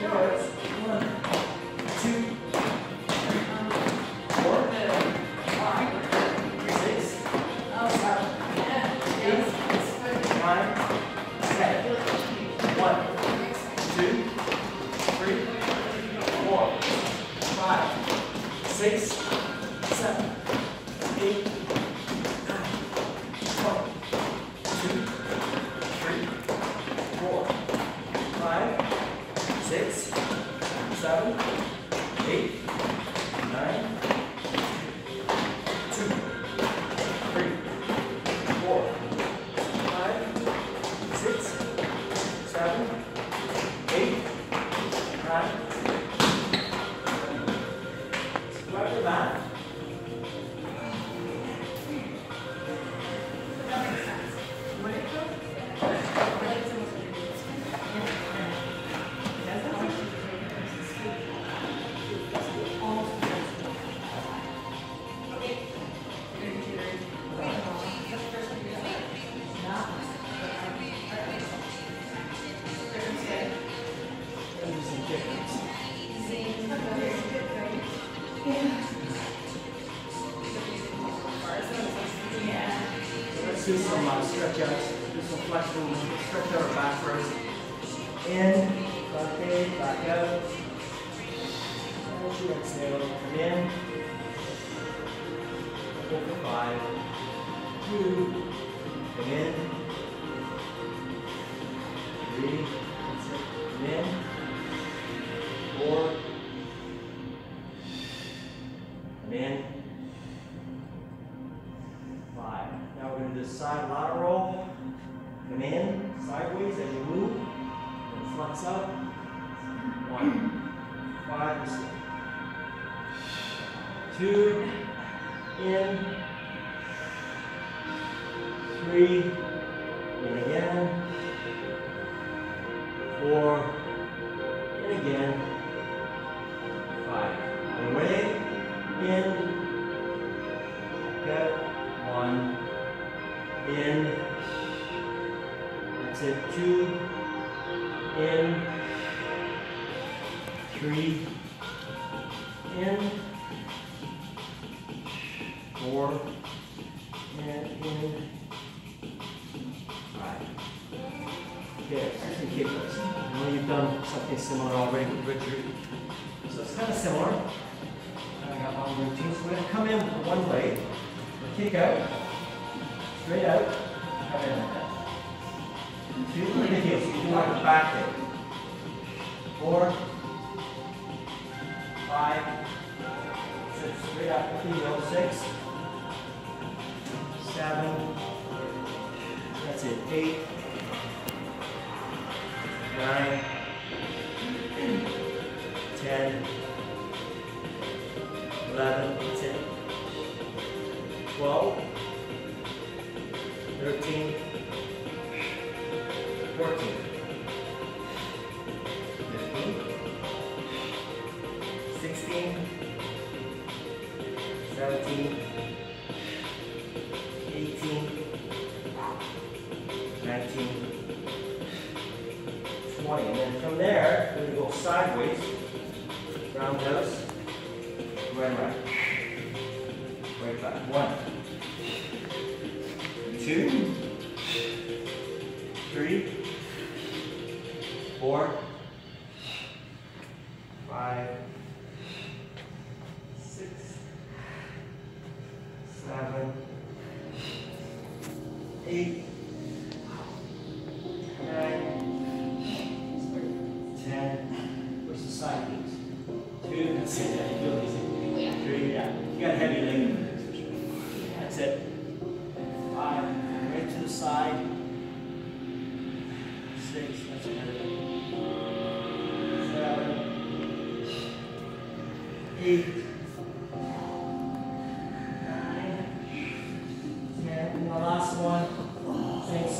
One, do some uh, stretch outs, do some flexible, stretch out our back first. In, okay, back out. You exhale, come in. Go for five. Two, come in. Three, come in. Four. Come in. Going to do side lateral. Come in, sideways as you move. And flex up. One. Two. In. Three. In again. Four. In again. Five. Away. In. Two. In. Three. In. Four. And in. Five. Okay, second kick ups. I know you've done something similar already with Richard. So it's kind of similar. I got one routine. So we're going to come in with one leg, kick out, straight out, come in. Two, do like a back kick. Four, five, six, straight the heel. Oh, six, seven, that's it. Eight, nine, ten. 20. And then from there, we're going to go sideways, roundhouse, right, right. Right back. One, two, three, four,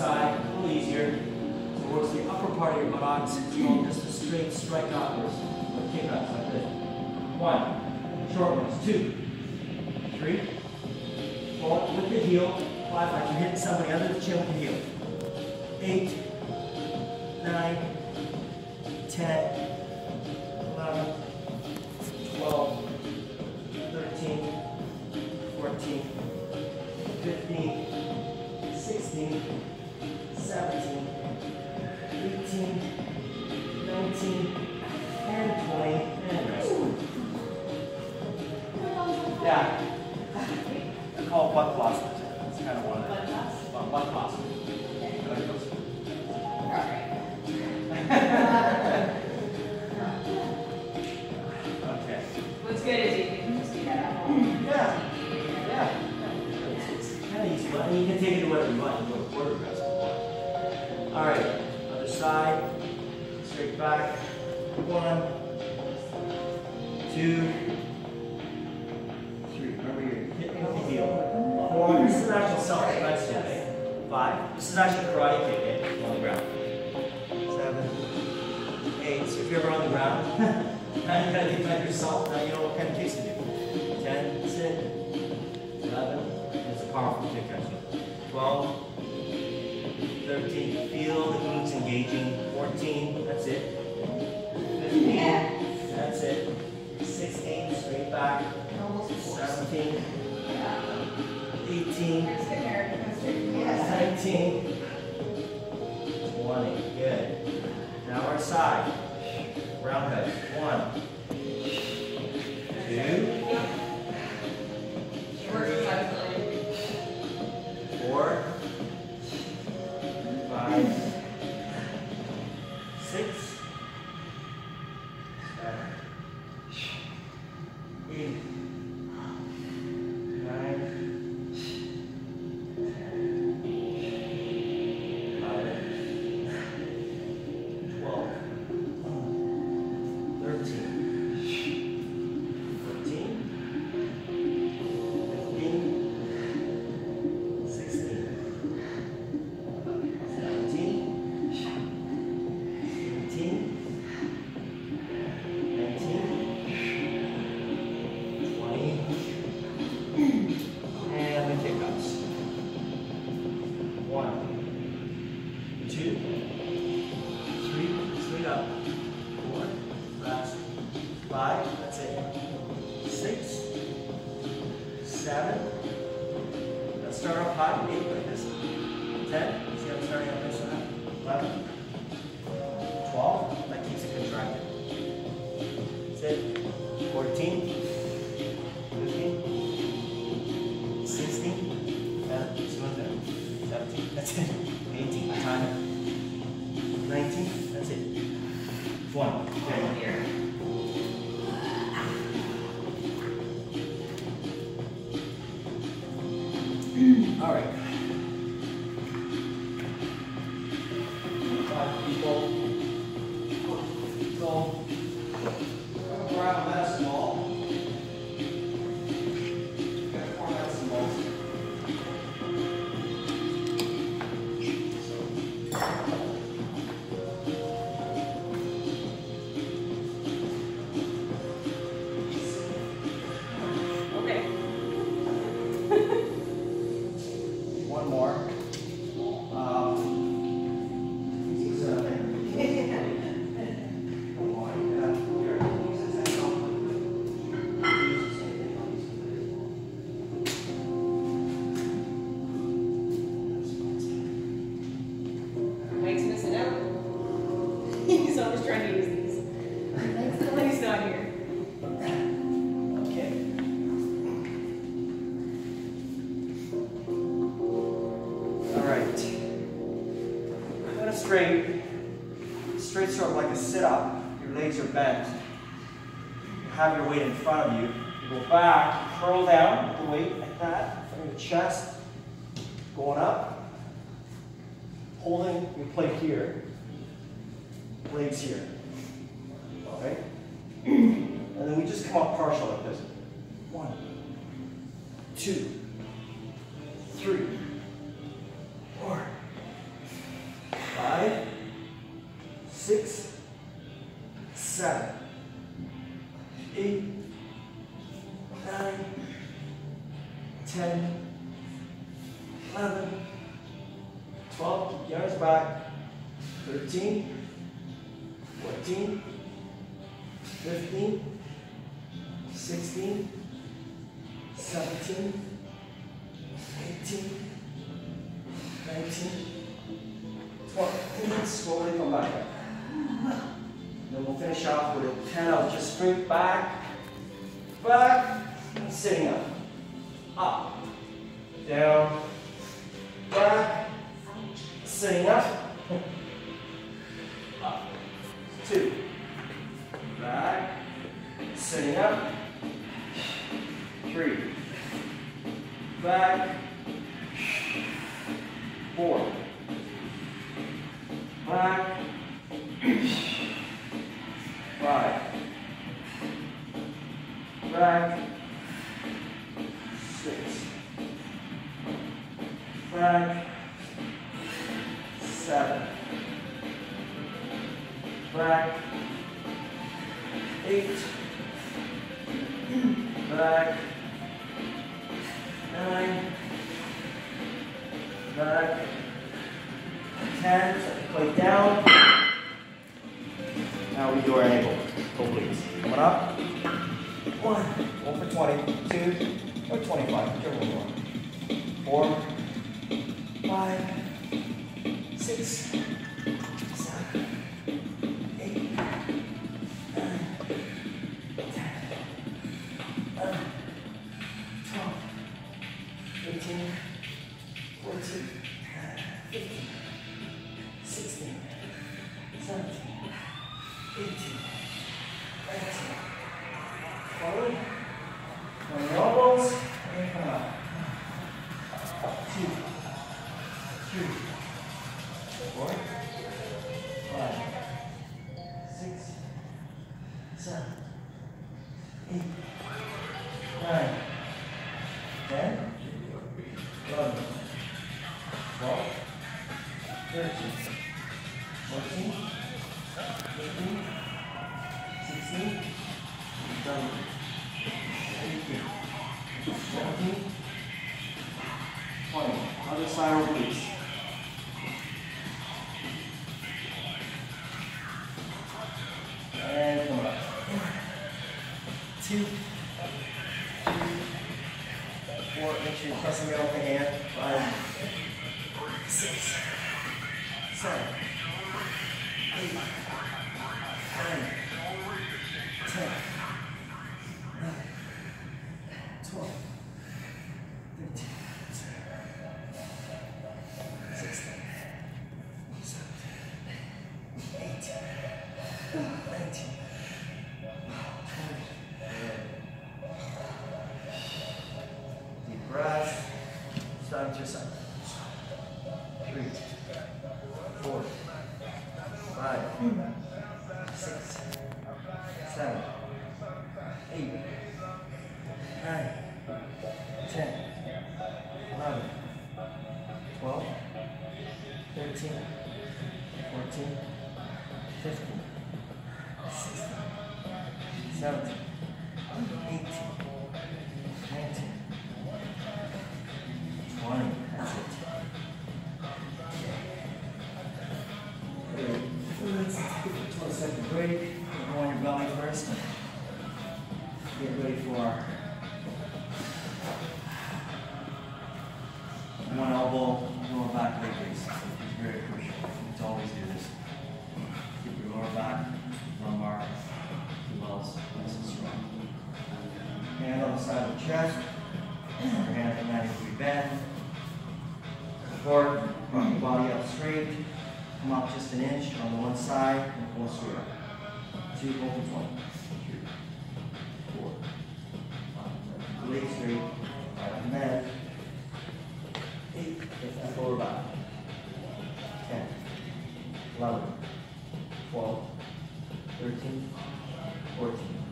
side, a little easier. Towards the upper part of your buttocks, just a straight strike out or kick out like this. One, short ones, two, three, four, with the heel, five, like you're hitting somebody under the chin with the heel. Eight, nine, ten, 11, 12, 13, 14, 15, 16, 18, 19, and 20, and. Yeah. I call it butt floss. It's kind of one of them. Well, butt floss. Okay. What's good is you can just do that at home. Yeah. Yeah. It's kind of useful. And you can take it to wherever you want. You go to quarter press. All right. Other side. Straight back. One. Two. Three. Remember you're hitting the heel. Four. This is actual self-defense today. Five. This is actually karate kick eh? on the ground. Seven. Eight. So if you're ever on the ground, now you gotta defend yourself. Now you know what kind of kicks it, six, seven, let's start off high, eight weight like that, from your chest, going up, holding your plate here, legs here. Right? And then we just come up partial like this. One, two, three, four, five, six, seven, 10, 11, 12, keep your arms back, 13, 14, 15, 16, 17, 18, 19, 12. And slowly come back up. Then we'll finish off with a 10 out. Just straight back, back, and sitting up. Up, down, back, sitting up, up, two, back, sitting up, three, back, four, back, five, back, back, seven, back, eight, back, nine, back, ten, plate down. Now we do our ankle. Go please. Coming up. One. One for 20. Two. Or 25. Whichever one. Four. Five. Six. Seven. Eight. Nine. Ten. Eleven. Twelve. Thirteen. Fourteen. Fifteen. Sixteen. Seventeen. 18, 13, 14, 15, 16, 17, 18, 19, 20. Other side please. Start Hand on the side of the chest. Your hand at 90 degree bend. Support, bring your body up straight. Come up just an inch on the one side and pull straight up. Two, open 20. Three, four, five. Leg straight, right on the mat. Eight, lift that lower back. Ten, eleven, twelve, thirteen, fourteen,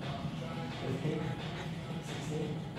fifteen, 16.